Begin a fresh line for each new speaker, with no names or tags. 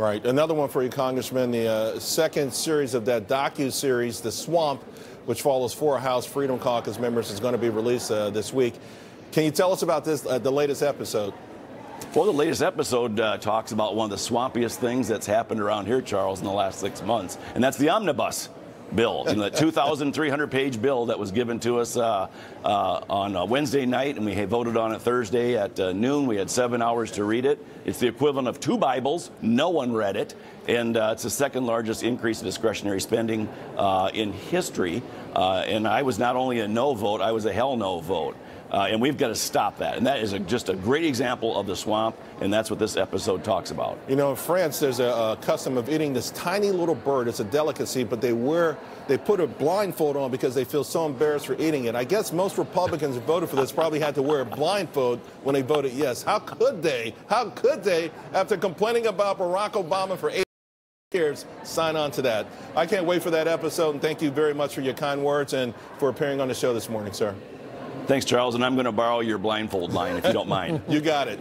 Right. Another one for you, Congressman. The uh, second series of that docu-series, The Swamp, which follows four House Freedom Caucus members, is going to be released uh, this week. Can you tell us about this, uh, the latest episode?
Well, the latest episode uh, talks about one of the swampiest things that's happened around here, Charles, in the last six months, and that's the omnibus bill, you know, the 2,300 page bill that was given to us uh, uh, on Wednesday night, and we voted on it Thursday at uh, noon. We had seven hours to read it. It's the equivalent of two Bibles. No one read it, and uh, it's the second largest increase in discretionary spending uh, in history. Uh, and I was not only a no vote, I was a hell no vote. Uh, and we've got to stop that. And that is a, just a great example of the swamp, and that's what this episode talks about.
You know, in France, there's a, a, custom of eating this tiny little bird. It's a delicacy, but they wear, they put a blindfold on because they feel so embarrassed for eating it. I guess most Republicans who voted for this probably had to wear a blindfold when they voted yes. How could they? How could they, after complaining about Barack Obama for eight years, sign on to that? I can't wait for that episode, and thank you very much for your kind words and for appearing on the show this morning, sir.
Thanks, Charles, and I'm going to borrow your blindfold line if you don't mind.
you got it.